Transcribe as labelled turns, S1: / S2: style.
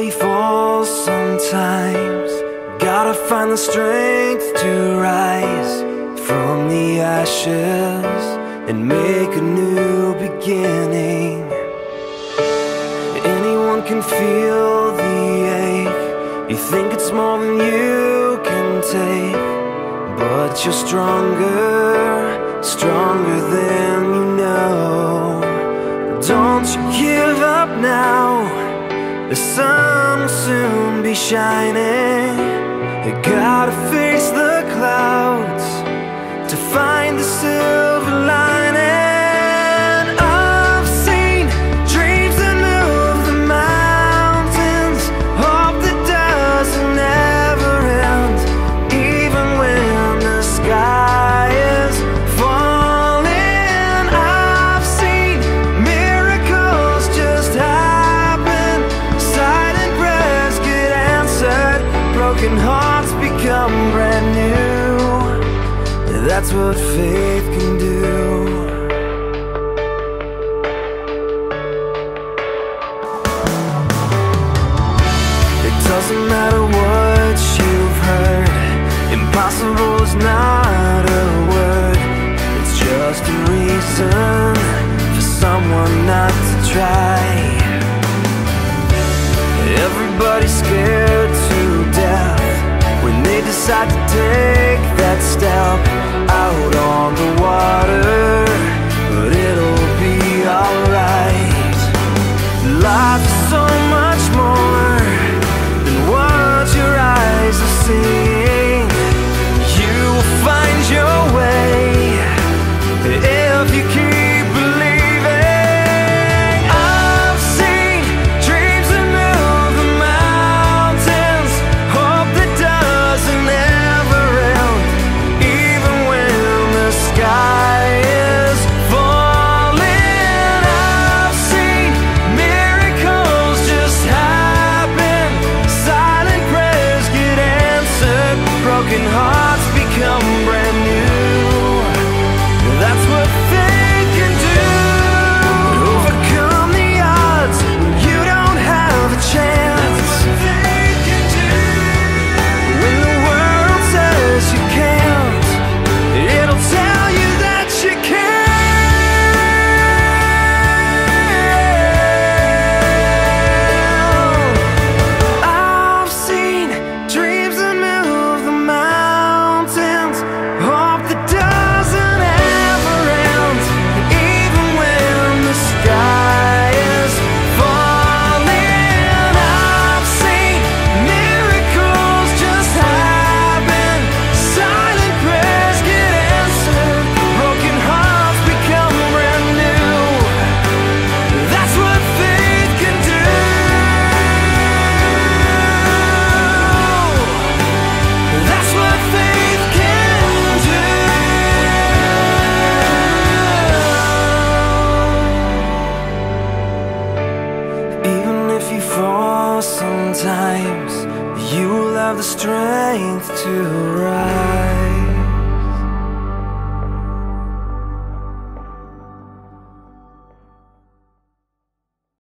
S1: body falls sometimes. Gotta find the strength to rise from the ashes and make a new beginning. Anyone can feel the ache. You think it's more than you can take, but you're stronger, stronger than you know. Don't you give up now. The sun will soon be shining. Broken hearts become brand new. That's what faith can do. It doesn't matter what you've heard. Impossible is not a word. It's just a reason for someone not to try. Everybody's scared decide to take fall sometimes, you will have the strength to rise.